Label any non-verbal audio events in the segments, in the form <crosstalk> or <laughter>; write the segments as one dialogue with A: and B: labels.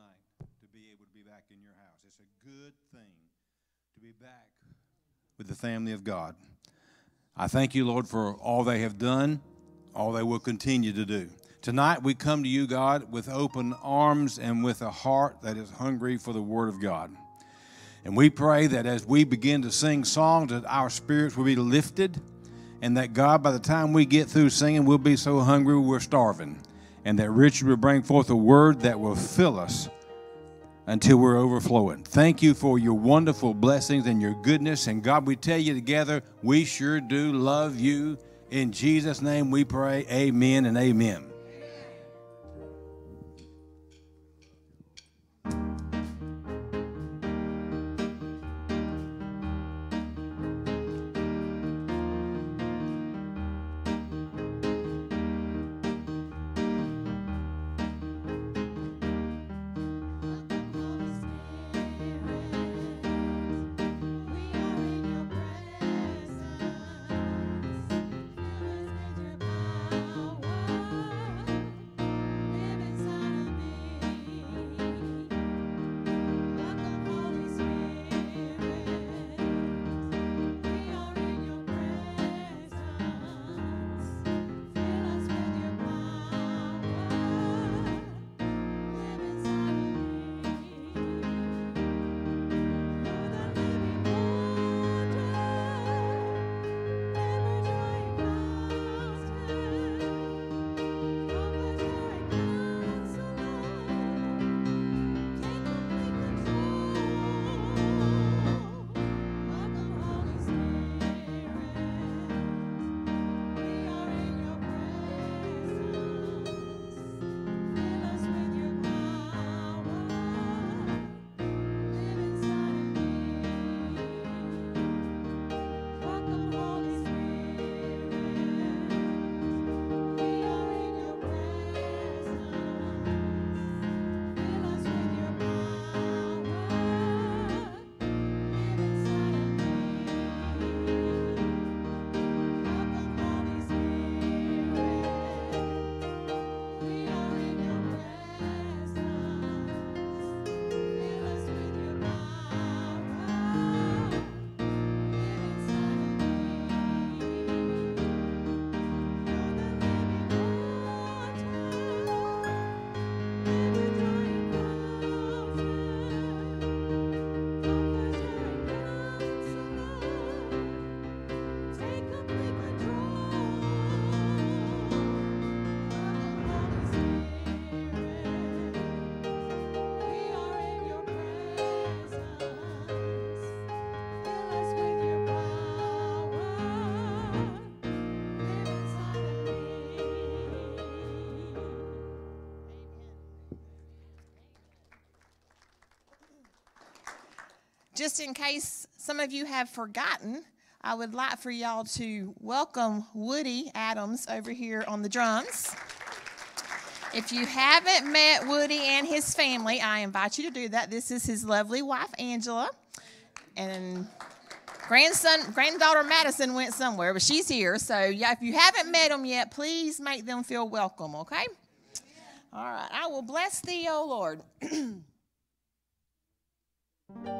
A: tonight to be able to be back in your house. It's a good thing to be back with the family of God. I thank you, Lord, for all they have done, all they will continue to do. Tonight we come to you, God, with open arms and with a heart that is hungry for the Word of God. And we pray that as we begin to sing songs, that our spirits will be lifted, and that God, by the time we get through singing, we'll be so hungry we're starving. And that Richard will bring forth a word that will fill us until we're overflowing. Thank you for your wonderful blessings and your goodness. And God, we tell you together, we sure do love you. In Jesus' name we pray, amen and amen.
B: Just in case some of you have forgotten, I would like for y'all to welcome Woody Adams over here on the drums. If you haven't met Woody and his family, I invite you to do that. This is his lovely wife, Angela. And grandson, granddaughter Madison went somewhere, but she's here. So, yeah, if you haven't met them yet, please make them feel welcome, okay? All right. I will bless thee, O Lord. <clears throat>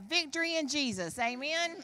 A: victory in Jesus. Amen.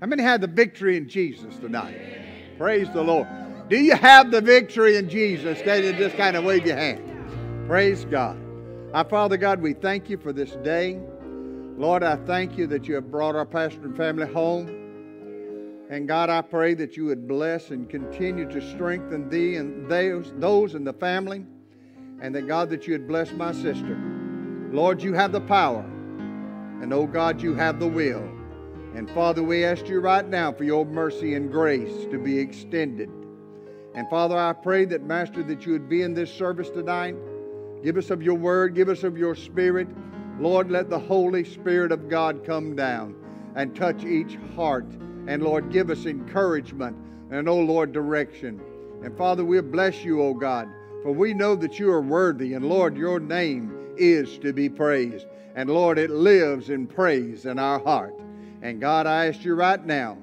C: How many had the victory in Jesus tonight? Praise the Lord. Do you have the victory in Jesus? You just kind of wave your hand? Praise God. Our Father God, we thank you for this day. Lord, I thank you that you have brought our pastor and family home. And God, I pray that you would bless and continue to strengthen thee and those, those in the family. And that God, that you would bless my sister. Lord, you have the power. And oh God, you have the will. And Father, we ask you right now for your mercy and grace to be extended. And Father, I pray that, Master, that you would be in this service tonight. Give us of your word, give us of your spirit. Lord, let the Holy Spirit of God come down and touch each heart. And Lord, give us encouragement and, oh Lord, direction. And Father, we bless you, oh God, for we know that you are worthy. And Lord, your name is to be praised. And Lord, it lives in praise in our heart. And God, I ask you right now,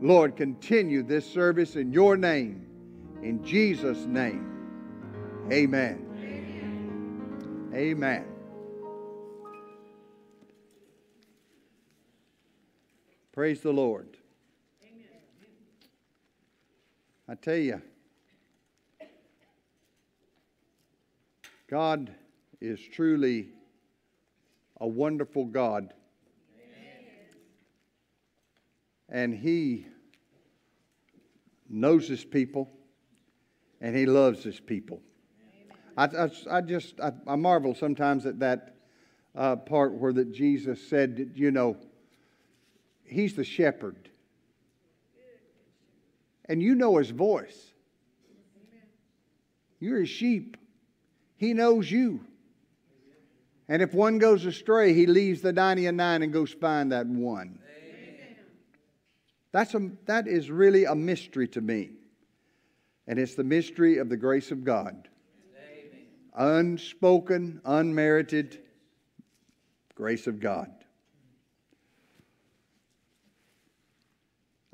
C: Lord, continue this service in your name. In Jesus' name. Amen. Amen. Amen. Praise the Lord. I tell you, God is truly a wonderful God. And He knows His people and He loves His people. I, I, I, just, I, I, marvel sometimes at that uh, part where that Jesus said, you know, He's the shepherd. And you know His voice. You're His sheep. He knows you. And if one goes astray, he leaves the 99 and goes find that one. That's a, that is really a mystery to me. And it's the mystery of the grace of God. Amen. Unspoken, unmerited grace of God.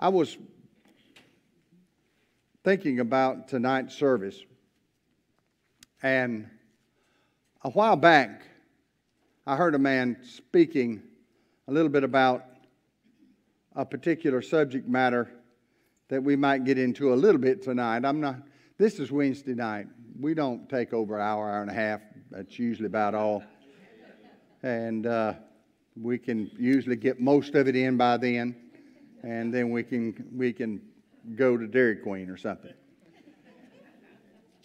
C: I was thinking about tonight's service, and a while back, I heard a man speaking a little bit about a particular subject matter that we might get into a little bit tonight. I'm not, this is Wednesday night. We don't take over an hour, hour and a half. That's usually about all. And uh, we can usually get most of it in by then. And then we can, we can go to Dairy Queen or something.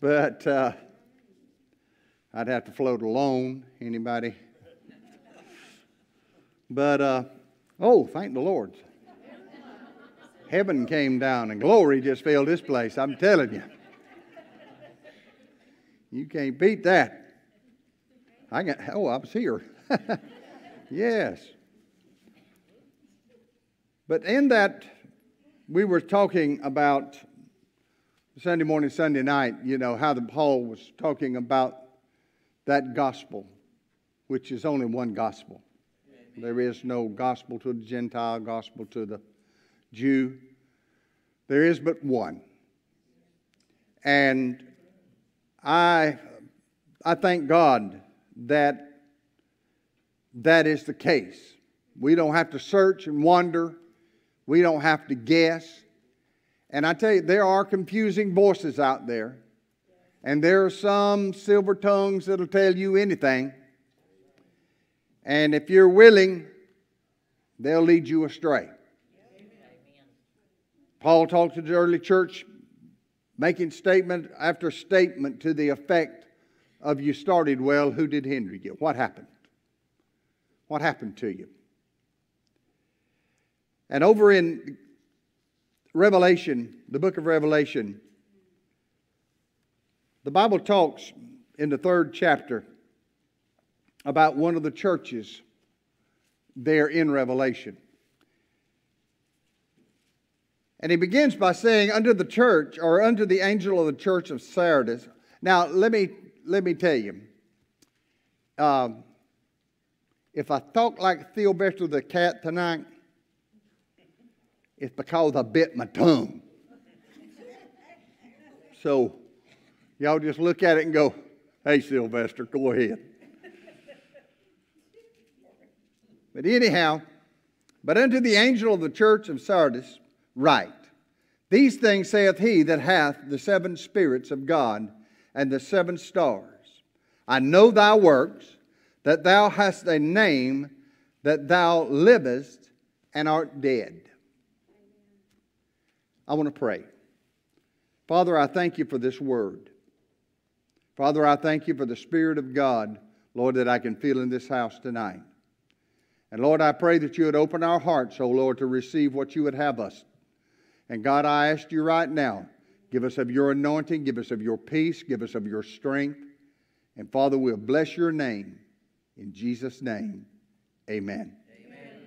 C: But uh, I'd have to float alone. Anybody but, uh, oh, thank the Lord. Heaven came down and glory just filled this place, I'm telling you. You can't beat that. I got, oh, I was here. <laughs> yes. But in that, we were talking about Sunday morning, Sunday night, you know, how the Paul was talking about that gospel, which is only one gospel. There is no gospel to the Gentile, gospel to the Jew. There is but one. And I, I thank God that that is the case. We don't have to search and wonder. We don't have to guess. And I tell you, there are confusing voices out there. And there are some silver tongues that'll tell you anything. And if you're willing, they'll lead you astray. Paul talked to the early church, making statement after statement to the effect of you started well, who did hinder you? What happened? What happened to you? And over in Revelation, the book of Revelation, the Bible talks in the third chapter about one of the churches there in Revelation. And he begins by saying, Unto the church, or unto the angel of the church of Sardis. Now, let me, let me tell you. Um, if I talk like Sylvester the cat tonight, it's because I bit my tongue. so, y'all just look at it and go, Hey, Sylvester, go ahead. But anyhow, but unto the angel of the church of Sardis, write These things saith he that hath the seven spirits of God and the seven stars. I know thy works, that thou hast a name, that thou livest and art dead. I want to pray. Father, I thank you for this word. Father, I thank you for the Spirit of God, Lord, that I can feel in this house tonight. And Lord, I pray that you would open our hearts, oh Lord, to receive what you would have us. And God, I ask you right now, give us of your anointing, give us of your peace, give us of your strength. And Father, we'll bless your name. In Jesus' name, amen. amen.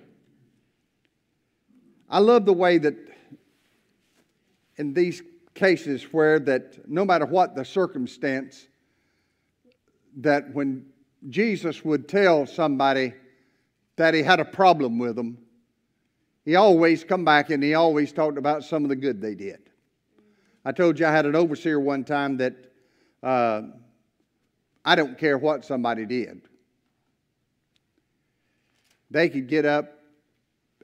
C: I love the way that in these cases where that no matter what the circumstance, that when Jesus would tell somebody that he had a problem with them, he always come back and he always talked about some of the good they did. I told you I had an overseer one time that uh, I don't care what somebody did. They could get up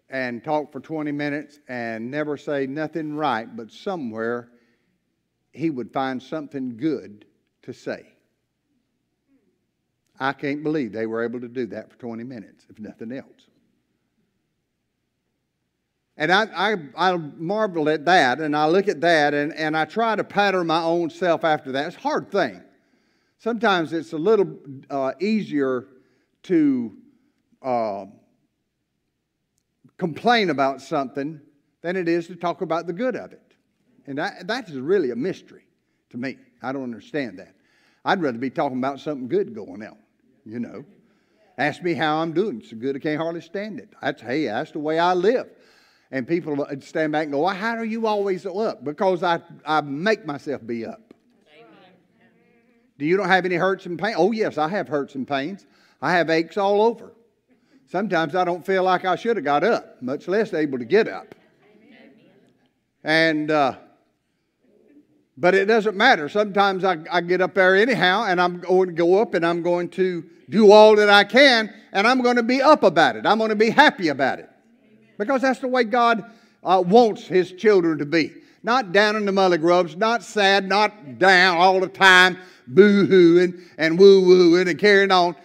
C: and talk for 20 minutes and never say nothing right, but somewhere he would find something good to say. I can't believe they were able to do that for 20 minutes, if nothing else. And I, I, I marvel at that, and I look at that, and, and I try to pattern my own self after that. It's a hard thing. Sometimes it's a little uh, easier to uh, complain about something than it is to talk about the good of it. And that, that is really a mystery to me. I don't understand that. I'd rather be talking about something good going on, you know. Ask me how I'm doing. So good I can't hardly stand it. That's, hey, that's the way I live. And people stand back and go, well, how are you always up? Because I, I make myself be up. Do you don't have any hurts and pains? Oh, yes, I have hurts and pains. I have aches all over. Sometimes I don't feel like I should have got up, much less able to get up. And, uh, but it doesn't matter. Sometimes I, I get up there anyhow, and I'm going to go up and I'm going to do all that I can, and I'm going to be up about it. I'm going to be happy about it. Because that's the way God uh, wants His children to be. Not down in the mully grubs, not sad, not down all the time, boo hooing and woo wooing and carrying on.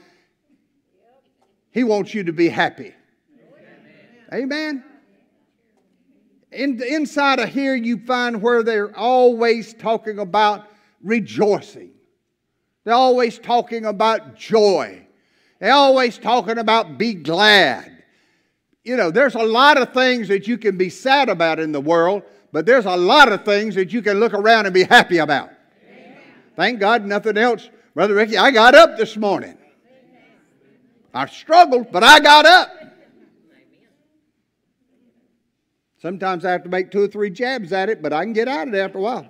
C: He wants you to be happy. Amen. Amen. In, inside of here, you find where they're always talking about rejoicing. They're always talking about joy. They're always talking about be glad. You know, there's a lot of things that you can be sad about in the world, but there's a lot of things that you can look around and be happy about. Amen. Thank God, nothing else. Brother Ricky, I got up this morning. I struggled, but I got up. Sometimes I have to make two or three jabs at it, but I can get out of it after a while.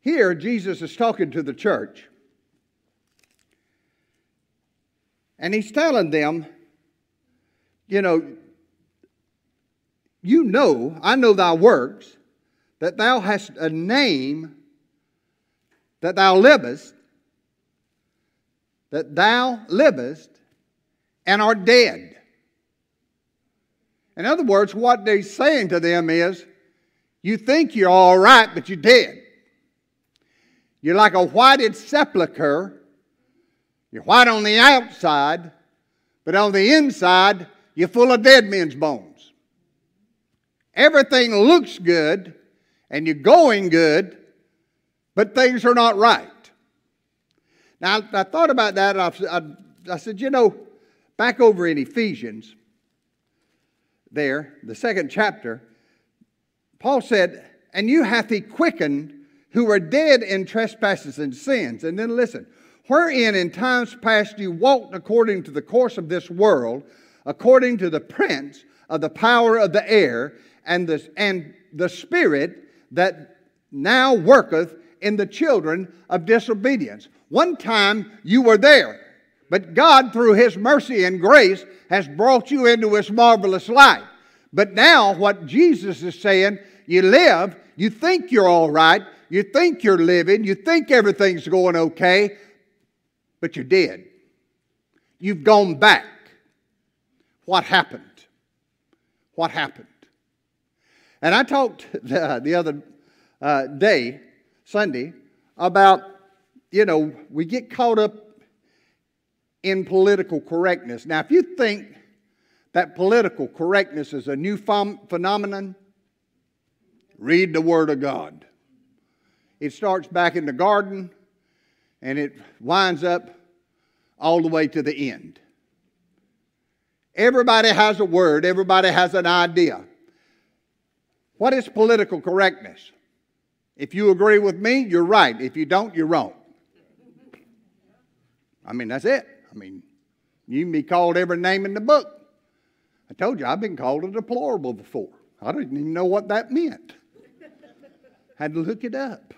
C: Here, Jesus is talking to the church. And he's telling them, you know, you know, I know thy works, that thou hast a name, that thou livest, that thou livest, and are dead. In other words, what they're saying to them is, you think you're all right, but you're dead. You're like a whited sepulchre you're white on the outside, but on the inside, you're full of dead men's bones. Everything looks good and you're going good, but things are not right. Now, I thought about that. I, I, said, you know, back over in Ephesians, there, the second chapter, Paul said, And you hath he quickened who were dead in trespasses and sins. And then listen, wherein in times past you walked according to the course of this world, according to the prince of the power of the air, and the, and the spirit that now worketh in the children of disobedience. One time you were there, but God, through His mercy and grace, has brought you into His marvelous light. But now, what Jesus is saying, you live, you think you're all right, you think you're living, you think everything's going okay, but you're dead. You've gone back. What happened? What happened? And I talked <laughs> the, the other uh, day, Sunday, about, you know, we get caught up in political correctness. Now, if you think that political correctness is a new ph- phenomenon, read the Word of God. It starts back in the garden and it winds up all the way to the end. Everybody has a word, everybody has an idea. What is political correctness? If you agree with me, you're right. If you don't, you're wrong. I mean, that's it. I mean, You can be called every name in the book. I told you I've been called a deplorable before. I didn't even know what that meant. Had to look it up.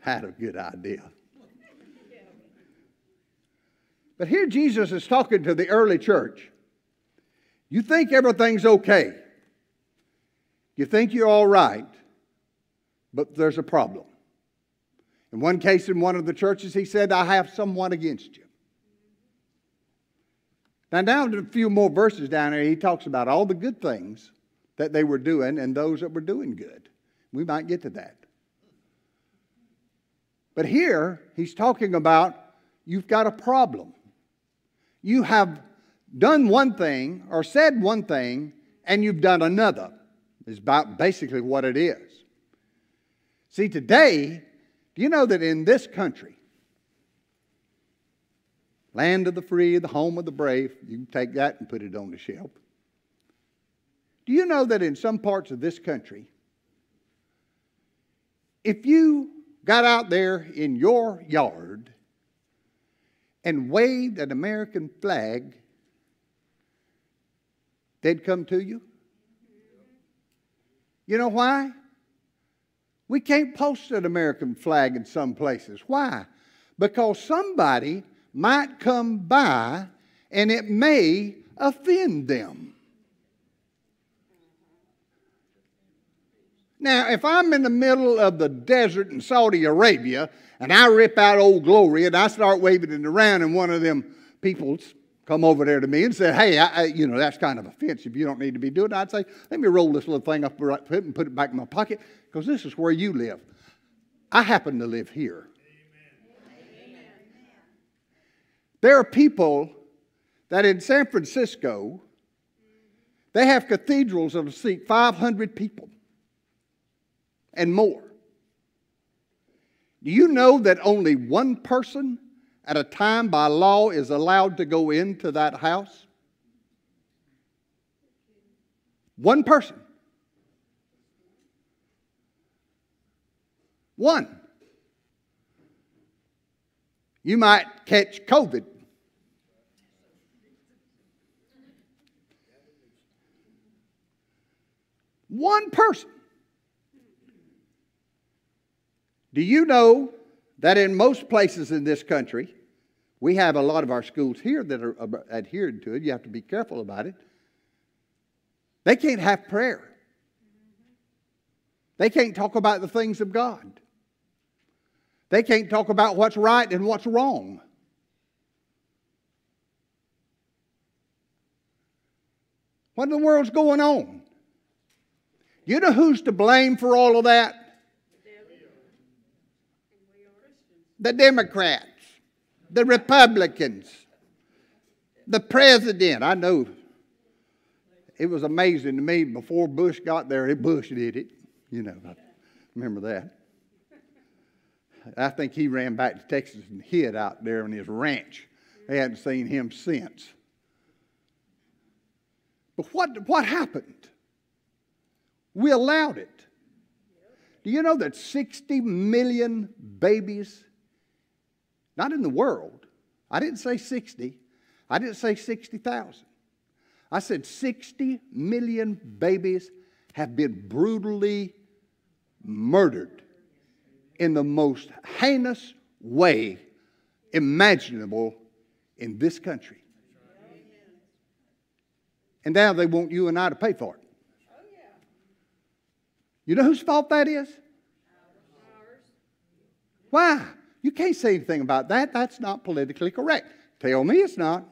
C: Had a good idea. But here Jesus is talking to the early church. You think everything's okay. You think you're all right, but there's a problem. In one case, in one of the churches, he said, I have someone against you. Now, down a few more verses down there, he talks about all the good things that they were doing and those that were doing good. We might get to that. But here, he's talking about you've got a problem. You have done one thing or said one thing and you've done another, is about basically what it is. See, today, do you know that in this country, land of the free, the home of the brave, you can take that and put it on the shelf. Do you know that in some parts of this country, if you got out there in your yard and waved an American flag, they'd come to you? You know why? We can't post an American flag in some places. Why? Because somebody might come by and it may offend them. Now, if I'm in the middle of the desert in Saudi Arabia and I rip out Old Glory and I start waving it around, and one of them peoples come over there to me and say, "Hey, I, I, you know that's kind of offensive. You don't need to be doing." it. I'd say, "Let me roll this little thing up and put it back in my pocket because this is where you live. I happen to live here." There are people that in San Francisco, they have cathedrals that'll seat 500 people and more. Do you know that only one person at a time by law is allowed to go into that house? One person. One. You might catch COVID. One person. Do you know that in most places in this country, we have a lot of our schools here that are adhered to it. You have to be careful about it. They can't have prayer. They can't talk about the things of God. They can't talk about what's right and what's wrong. What in the world's going on? You know who's to blame for all of that? The Democrats, the Republicans, the president. I know it was amazing to me before Bush got there, Bush did it. You know, I remember that. I think he ran back to Texas and hid out there on his ranch. They hadn't seen him since. But what, what happened? We allowed it. Do you know that 60 million babies, not in the world, I didn't say 60, I didn't say 60,000. I said 60 million babies have been brutally murdered in the most heinous way imaginable in this country. And now they want you and I to pay for it. You know whose fault that is? Why? You can't say anything about that. That's not politically correct. Tell me it's not.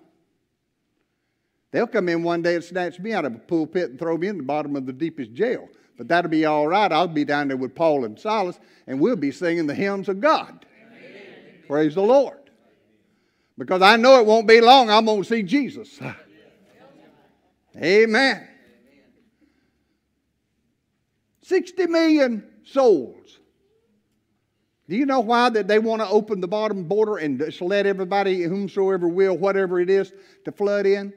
C: They'll come in one day and snatch me out of a pulpit and throw me in the bottom of the deepest jail. But that'll be all right. I'll be down there with Paul and Silas, and we'll be singing the hymns of God. Amen. Praise the Lord. Because I know it won't be long, I'm going to see Jesus. Amen. 60 million souls. Do you know why that they want to open the bottom border and just let everybody, whomsoever will, whatever it is, to flood in?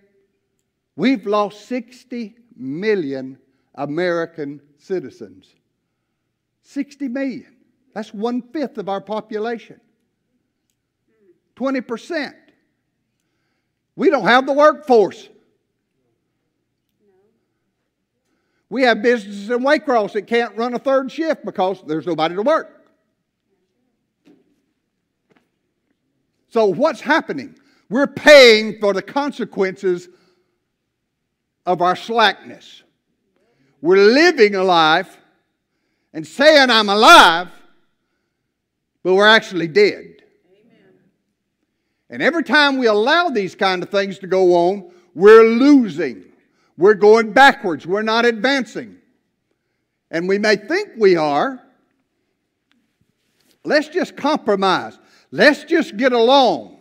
C: We've lost 60 million American citizens. 60 million. That's one fifth of our population. 20%. We don't have the workforce. We have businesses in Waycross that can't run a third shift because there's nobody to work. So, what's happening? We're paying for the consequences of our slackness. We're living a life and saying, I'm alive, but we're actually dead. And every time we allow these kind of things to go on, we're losing. We're going backwards. We're not advancing. And we may think we are. Let's just compromise. Let's just get along.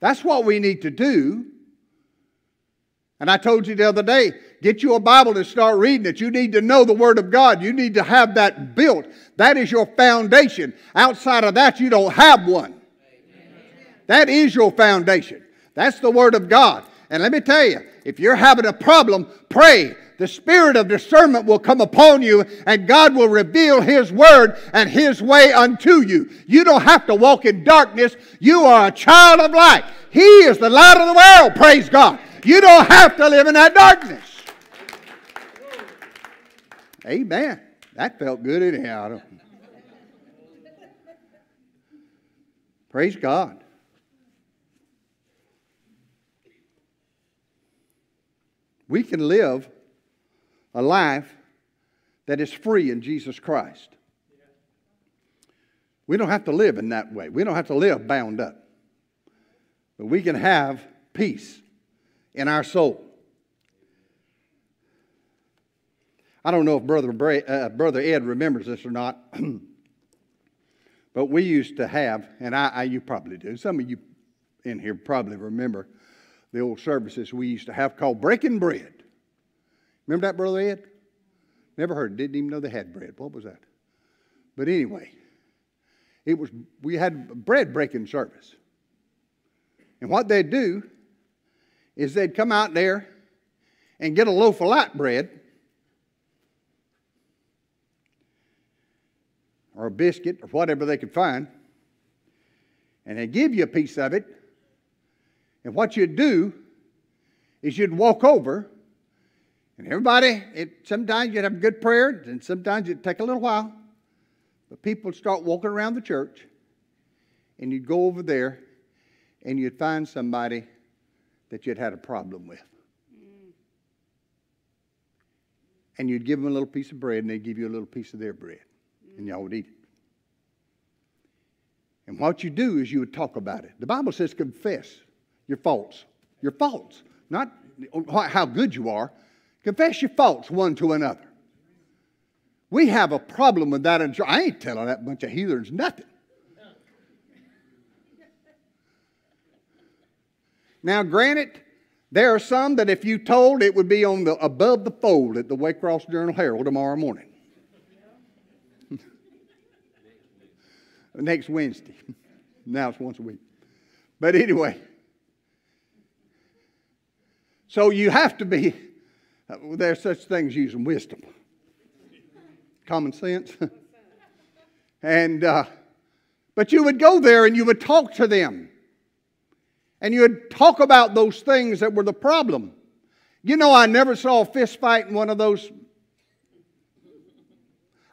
C: That's what we need to do. And I told you the other day get you a Bible and start reading it. You need to know the Word of God. You need to have that built. That is your foundation. Outside of that, you don't have one. That is your foundation. That's the Word of God. And let me tell you, if you're having a problem, pray. The spirit of discernment will come upon you, and God will reveal His word and His way unto you. You don't have to walk in darkness. You are a child of light. He is the light of the world. Praise God. You don't have to live in that darkness. Amen. That felt good anyhow. Praise God. we can live a life that is free in Jesus Christ. We don't have to live in that way. We don't have to live bound up. But we can have peace in our soul. I don't know if Brother, Bray, uh, Brother Ed remembers this or not, <clears throat> but we used to have, and I, I, you probably do, some of you in here probably remember the old services we used to have called breaking bread. Remember that, Brother Ed? Never heard, didn't even know they had bread. What was that? But anyway, it was we had bread breaking service. And what they'd do is they'd come out there and get a loaf of light bread or a biscuit or whatever they could find, and they'd give you a piece of it and what you'd do is you'd walk over, and everybody, it, sometimes you'd have a good prayer, and sometimes it'd take a little while. But people would start walking around the church, and you'd go over there, and you'd find somebody that you'd had a problem with. And you'd give them a little piece of bread, and they'd give you a little piece of their bread, and y'all would eat it. And what you do is you would talk about it. The Bible says confess your faults. Your faults. Not how good you are. Confess your faults one to another. We have a problem with that. I ain't telling that bunch of heathens nothing. Now, granted, there are some that if you told, it would be on the above the fold at the Waycross Journal Herald tomorrow morning. <laughs> Next Wednesday. <laughs> Now it's once a week. But anyway, so you have to be, there's such things using wisdom, common sense. <laughs> and, uh, but you would go there and you would talk to them. And you would talk about those things that were the problem. You know, I never saw a fist fight in one of those.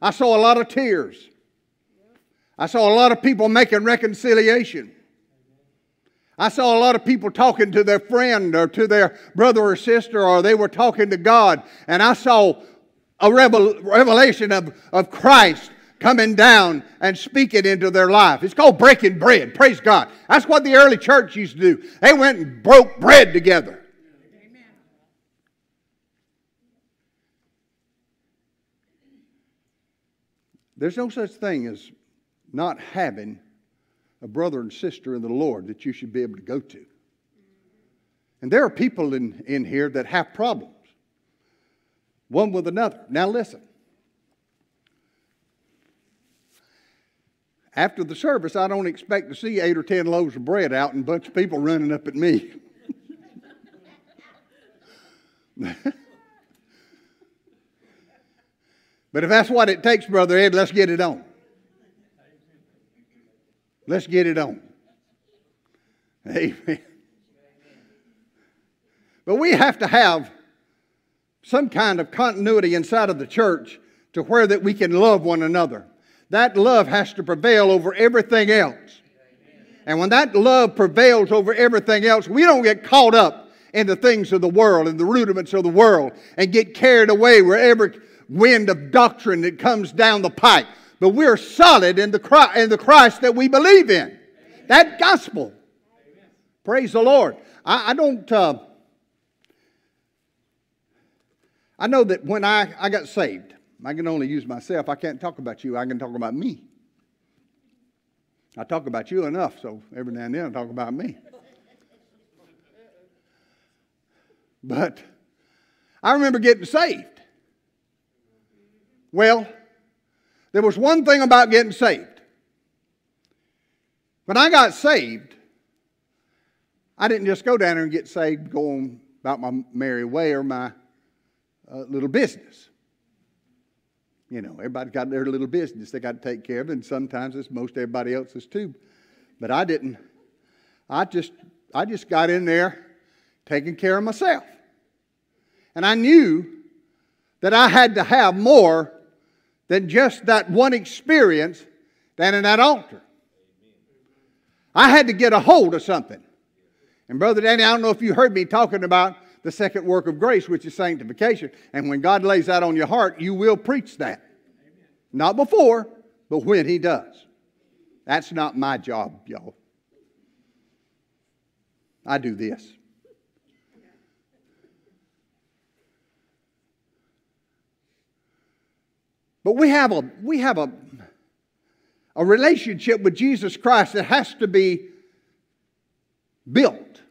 C: I saw a lot of tears. I saw a lot of people making reconciliation. I saw a lot of people talking to their friend or to their brother or sister, or they were talking to God. And I saw a revel- revelation of, of Christ coming down and speaking into their life. It's called breaking bread. Praise God. That's what the early church used to do. They went and broke bread together. Amen. There's no such thing as not having a brother and sister in the Lord that you should be able to go to. And there are people in, in here that have problems, one with another. Now, listen. After the service, I don't expect to see eight or ten loaves of bread out and a bunch of people running up at me. <laughs> but if that's what it takes, Brother Ed, let's get it on. Let's get it on. Amen. But we have to have some kind of continuity inside of the church to where that we can love one another. That love has to prevail over everything else. And when that love prevails over everything else, we don't get caught up in the things of the world and the rudiments of the world and get carried away wherever wind of doctrine that comes down the pipe. But we're solid in the Christ, in the Christ that we believe in. That gospel. Praise the Lord. I, I don't. Uh, I know that when I, I got saved, I can only use myself. I can't talk about you. I can talk about me. I talk about you enough, so every now and then I talk about me. But I remember getting saved. Well, there was one thing about getting saved. When I got saved, I didn't just go down there and get saved going about my merry way or my uh, little business. You know, everybody's got their little business they got to take care of, and sometimes it's most everybody else's too. But I didn't. I just, I just got in there taking care of myself. And I knew that I had to have more than just that one experience than in that altar. I had to get a hold of something. And Brother Danny, I don't know if you heard me talking about the second work of grace, which is sanctification. And when God lays that on your heart, you will preach that. Not before, but when He does. That's not my job, y'all. I do this. But we have a we have a a relationship with Jesus Christ that has to be built.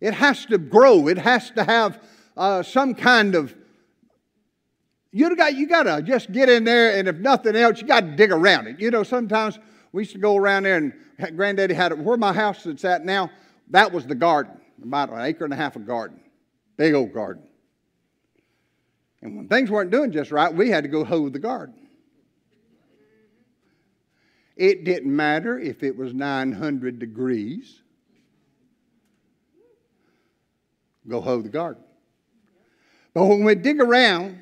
C: It has to grow. It has to have uh, some kind of. You got you got to just get in there, and if nothing else, you got to dig around it. You know, sometimes we used to go around there, and Granddaddy had it. Where my house is at now, that was the garden, about an acre and a half of garden, big old garden. And when things weren't doing just right, we had to go hoe the garden. It didn't matter if it was 900 degrees. Go hoe the garden. But when we dig around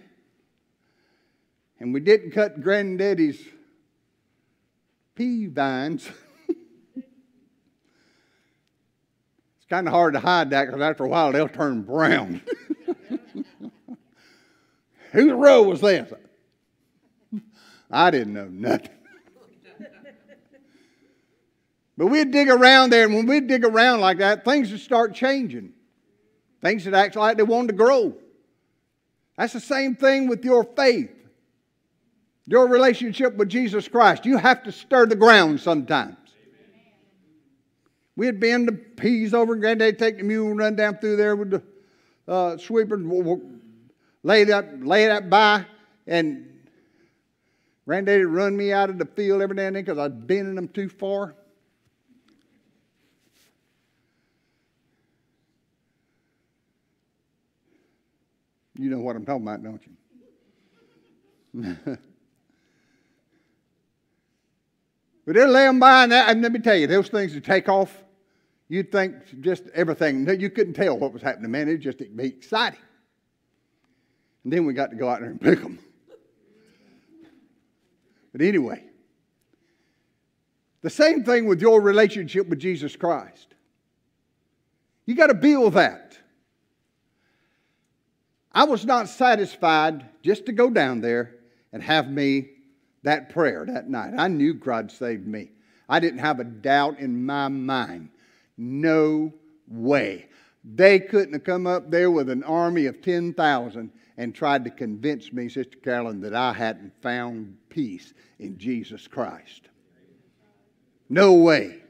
C: and we didn't cut granddaddy's pea vines, <laughs> it's kind of hard to hide that because after a while they'll turn brown. <laughs> Whose row was this? I didn't know nothing. but we'd dig around there, and when we'd dig around like that, things would start changing. Things would act like they wanted to grow. That's the same thing with your faith, your relationship with Jesus Christ. You have to stir the ground sometimes. We'd bend the peas over, and Granddad take the mule and run down through there with the uh, sweeper, lay that, lay that by, and Granddaddy run me out of the field every now and then because I was bending them too far. You know what I'm talking about, don't you? <laughs> but they'll lay them by, and, that, and let me tell you, those things that take off, you'd think just everything, you couldn't tell what was happening, man. It'd just be exciting. And then we got to go out there and pick them. But anyway, the same thing with your relationship with Jesus Christ. You got to build that. I was not satisfied just to go down there and have me that prayer that night. I knew God saved me. I didn't have a doubt in my mind. No way. They couldn't have come up there with an army of 10,000 and tried to convince me, Sister Carolyn, that I hadn't found peace in Jesus Christ. No way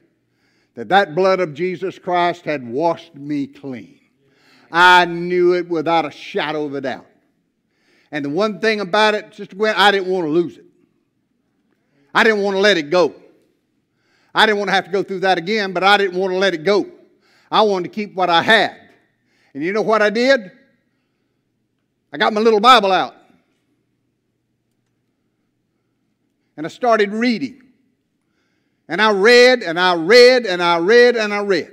C: that that blood of Jesus Christ had washed me clean. I knew it without a shadow of a doubt. And the one thing about it, Sister Gwen, I didn't want to lose it. I didn't want to let it go. I didn't want to have to go through that again, but I didn't want to let it go. I wanted to keep what I had. And you know what I did? I got my little Bible out. And I started reading. And I read and I read and I read and I read.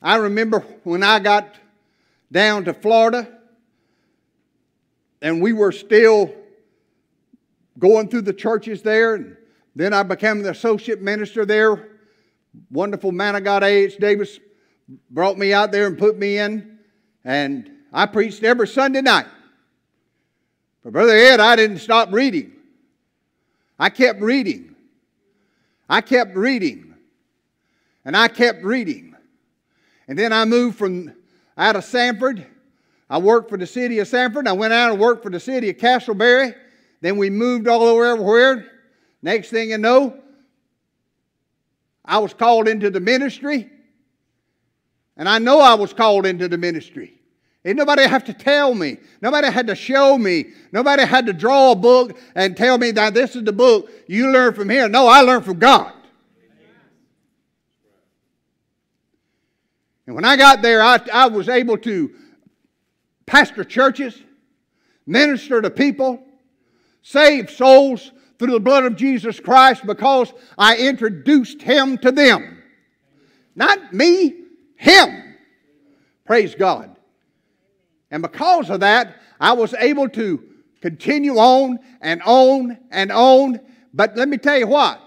C: I remember when I got down to Florida, and we were still going through the churches there. And then I became the associate minister there. Wonderful man of God, A.H. Davis, brought me out there and put me in. And I preached every Sunday night. But Brother Ed, I didn't stop reading. I kept reading. I kept reading. And I kept reading. And then I moved from out of Sanford. I worked for the city of Sanford. I went out and worked for the city of Casselberry. Then we moved all over everywhere. Next thing you know, I was called into the ministry. And I know I was called into the ministry. Ain't nobody have to tell me. Nobody had to show me. Nobody had to draw a book and tell me that this is the book you learn from here. No, I learned from God. And when I got there, I, I was able to pastor churches, minister to people, save souls through the blood of Jesus Christ because I introduced Him to them. Not me, Him. Praise God. And because of that, I was able to continue on and on and on. But let me tell you what,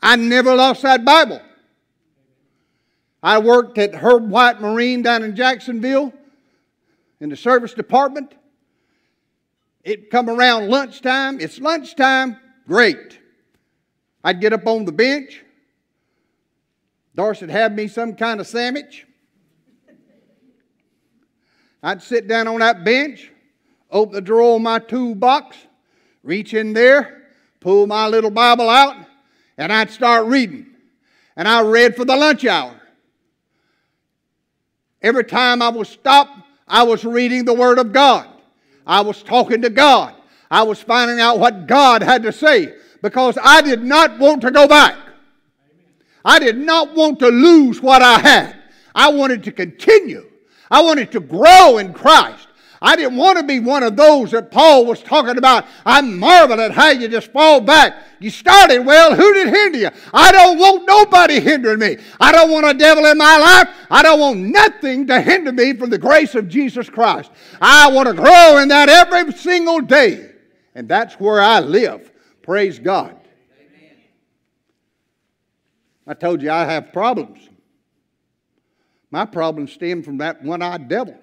C: I never lost that Bible. I worked at Herb White Marine down in Jacksonville in the service department. It come around lunchtime. It's lunchtime. Great. I'd get up on the bench. Dorsey would have me some kind of sandwich. I'd sit down on that bench, open the drawer of my toolbox, reach in there, pull my little Bible out, and I'd start reading. And I read for the lunch hour. Every time I was stopped, I was reading the Word of God. I was talking to God. I was finding out what God had to say because I did not want to go back. I did not want to lose what I had. I wanted to continue. I wanted to grow in Christ. I didn't want to be one of those that Paul was talking about. I marvel at how you just fall back. You started well. Who did hinder you? I don't want nobody hindering me. I don't want a devil in my life. I don't want nothing to hinder me from the grace of Jesus Christ. I want to grow in that every single day. And that's where I live. Praise God. I told you I have problems. My problems stem from that one eyed devil.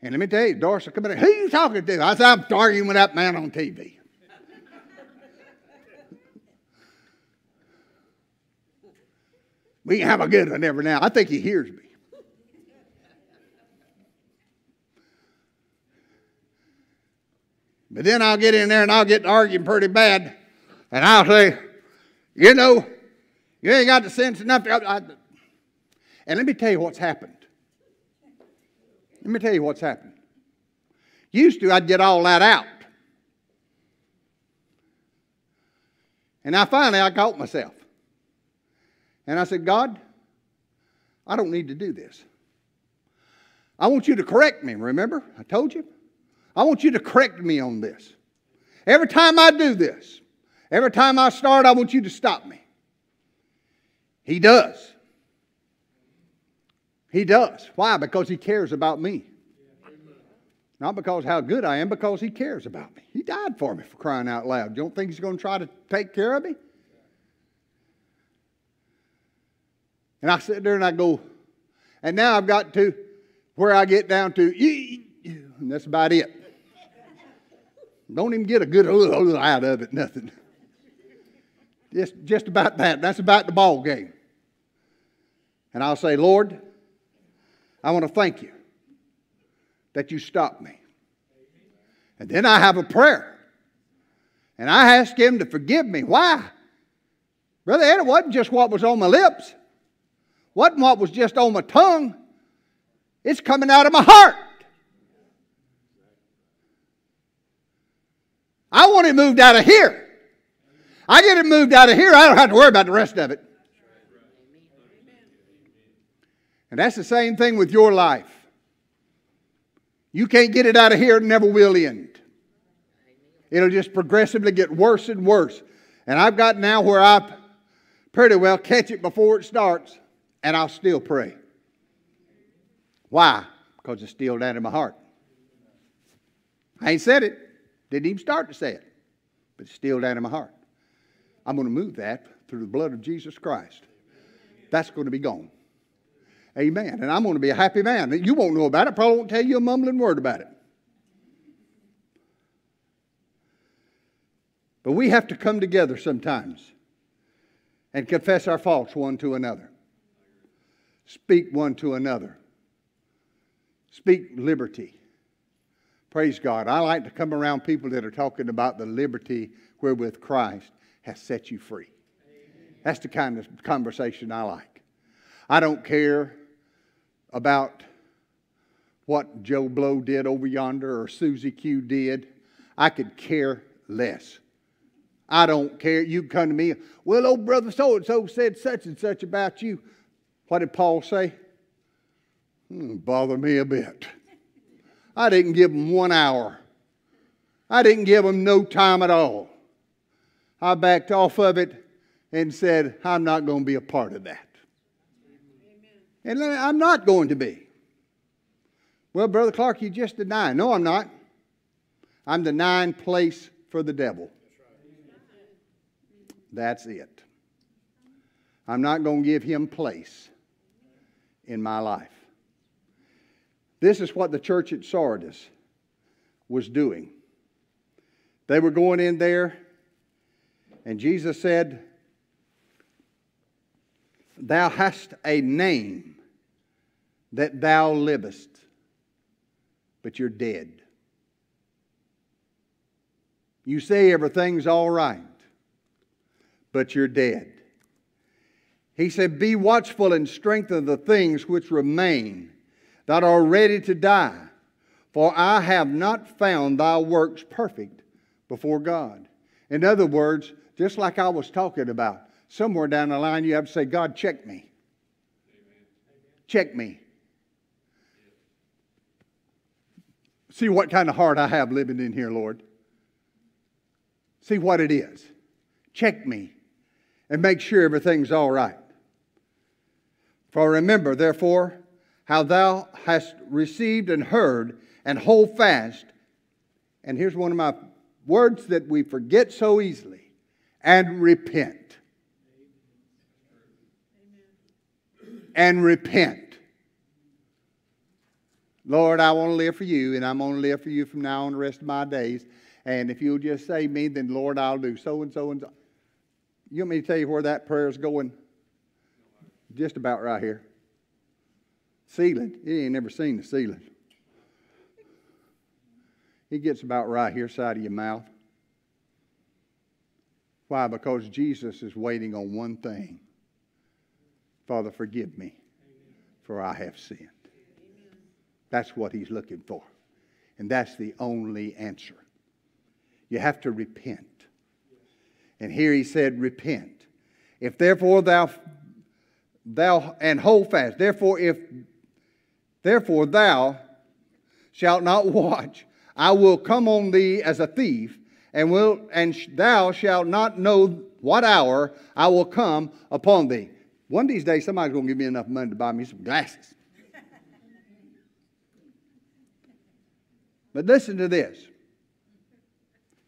C: And let me tell you, Dorsey come in, who you talking to? I said, I'm arguing with that man on TV. we can have a good one every now. I think he hears me. But then I'll get in there and I'll get arguing pretty bad. And I'll say, you know, you ain't got the sense enough. To, I, and let me tell you what's happened. Let me tell you what's happened. Used to, I'd get all that out. And now finally, I caught myself. And I said, God, I don't need to do this. I want you to correct me, remember? I told you. I want you to correct me on this. Every time I do this, every time I start, I want you to stop me. He does. He does. Why? Because he cares about me. Not because how good I am, because he cares about me. He died for me for crying out loud. You don't think he's going to try to take care of me? And I sit there and I go, and now I've got to where I get down to, and that's about it. Don't even get a good <laughs> out of it, nothing. Just, just about that. That's about the ball game. And I'll say, Lord, I want to thank you that you stopped me. And then I have a prayer. And I ask him to forgive me. Why? Brother Ed, it wasn't just what was on my lips. Wasn't what was just on my tongue. It's coming out of my heart. I want it moved out of here. I get it moved out of here, I don't have to worry about the rest of it. And that's the same thing with your life. You can't get it out of here, it never will end. It'll just progressively get worse and worse. And I've got now where I pretty well catch it before it starts, and I'll still pray. Why? Because it's still down in my heart. I ain't said it, didn't even start to say it, but it's still down in my heart. I'm going to move that through the blood of Jesus Christ. That's going to be gone. Amen. And I'm going to be a happy man. You won't know about it, probably won't tell you a mumbling word about it. But we have to come together sometimes and confess our faults one to another. Speak one to another. Speak liberty. Praise God. I like to come around people that are talking about the liberty wherewith Christ has set you free. That's the kind of conversation I like. I don't care about what Joe Blow did over yonder or Susie Q did. I could care less. I don't care. You come to me, well, old brother so and so said such and such about you. What did Paul say? Hmm, bother me a bit. I didn't give him one hour. I didn't give him no time at all. I backed off of it and said, I'm not going to be a part of that. Amen. And I'm not going to be. Well, Brother Clark, you just deny. No, I'm not. I'm denying place for the devil. That's it. I'm not going to give him place in my life. This is what the church at Sardis was doing. They were going in there, and Jesus said, Thou hast a name that thou livest, but you're dead. You say everything's all right but you're dead. He said, Be watchful and strengthen the things which remain that are ready to die, for I have not found thy works perfect before God. In other words, just like I was talking about, somewhere down the line you have to say, God, check me. Check me. See what kind of heart I have living in here, Lord. See what it is. Check me and make sure everything's all right. For remember, therefore, how thou hast received and heard, and hold fast. And here's one of my words that we forget so easily and repent. And repent. Lord, I want to live for you, and I'm going to live for you from now on the rest of my days. And if you'll just save me, then Lord, I'll do so and so and so. You want me to tell you where that prayer is going? Just about right here. Ceiling. You ain't never seen the ceiling. It gets about right here, side of your mouth. Why? Because Jesus is waiting on one thing Father, forgive me, for I have sinned. That's what he's looking for. And that's the only answer. You have to repent. And here he said, Repent. If therefore thou thou and hold fast. Therefore, if therefore thou shalt not watch, I will come on thee as a thief, and will and thou shalt not know what hour I will come upon thee. One of these days, somebody's going to give me enough money to buy me some glasses. but listen to this.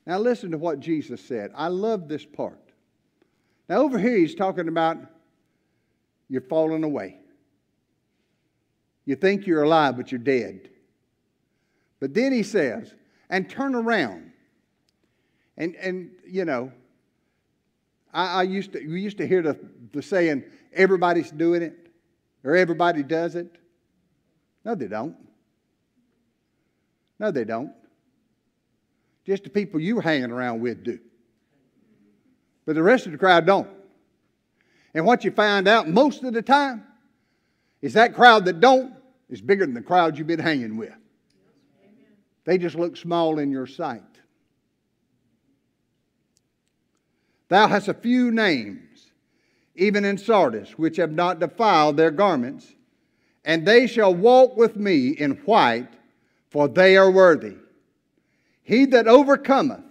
C: Now, listen to what Jesus said. I love this part. Now, over here, he's talking about you're falling away. You think you're alive, but you're dead. But then he says, and turn around. And, and you know, I, I used to, we used to hear the, the saying, everybody's doing it, or everybody does it. No, they don't. No, they don't. Just the people you were hanging around with do. But the rest of the crowd don't. And what you find out most of the time is that crowd that don't is bigger than the crowd you've been hanging with. They just look small in your sight. Thou hast a few names, even in Sardis, which have not defiled their garments, and they shall walk with me in white, for they are worthy. He that overcometh,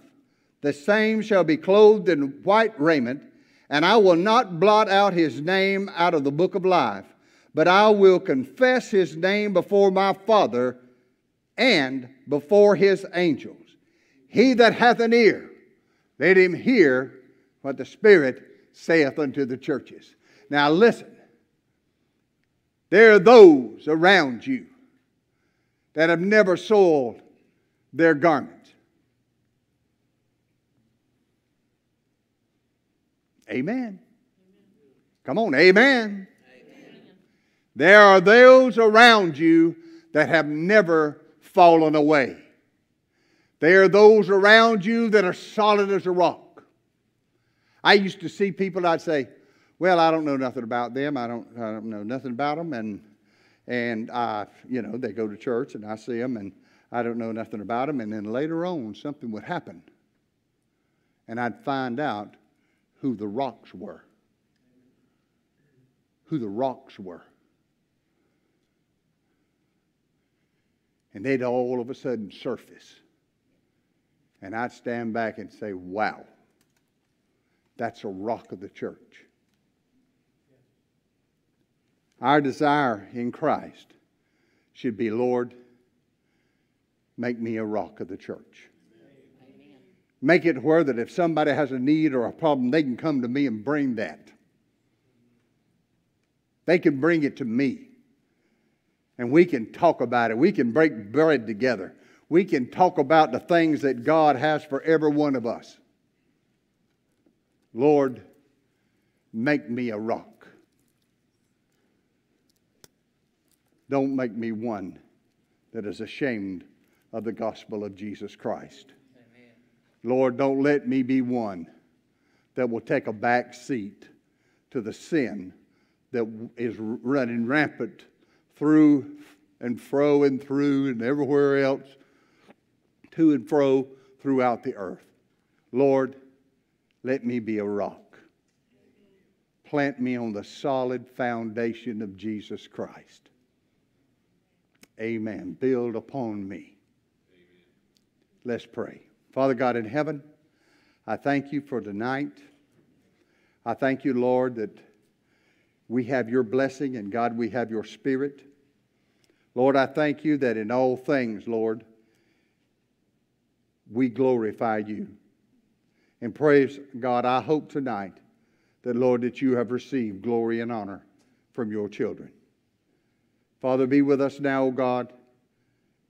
C: the same shall be clothed in white raiment, and I will not blot out his name out of the book of life, but I will confess his name before my Father and before his angels. He that hath an ear, let him hear what the Spirit saith unto the churches. Now listen, there are those around you that have never soiled their garments. Amen. Come on, amen. amen. There are those around you that have never fallen away. There are those around you that are solid as a rock. I used to see people, I'd say, well, I don't know nothing about them. I don't, I don't know nothing about them. And, and I, you know, they go to church and I see them and I don't know nothing about them. And then later on, something would happen. And I'd find out who the rocks were. Who the rocks were. And they'd all of a sudden surface. And I'd stand back and say, wow, that's a rock of the church. Our desire in Christ should be, Lord, make me a rock of the church. Make it where that if somebody has a need or a problem, they can come to me and bring that. They can bring it to me. And we can talk about it. We can break bread together. We can talk about the things that God has for every one of us. Lord, make me a rock. Don't make me one that is ashamed of the gospel of Jesus Christ. Lord, don't let me be one that will take a back seat to the sin that is running rampant through and fro and through and everywhere else, to and fro throughout the earth. Lord, let me be a rock. Plant me on the solid foundation of Jesus Christ. Amen. Build upon me. Let's pray. Father God in heaven, I thank you for tonight. I thank you, Lord, that we have your blessing and God, we have your spirit. Lord, I thank you that in all things, Lord, we glorify you. And praise God, I hope tonight that, Lord, that you have received glory and honor from your children. Father, be with us now, O God.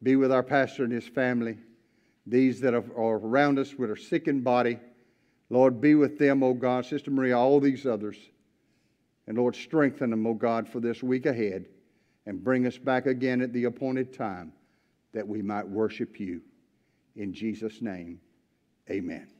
C: Be with our pastor and his family these that are, around us that are sick in body. Lord, be with them, O God, Sister Maria, all these others. And Lord, strengthen them, O God, for this week ahead and bring us back again at the appointed time that we might worship you. In Jesus' name, amen.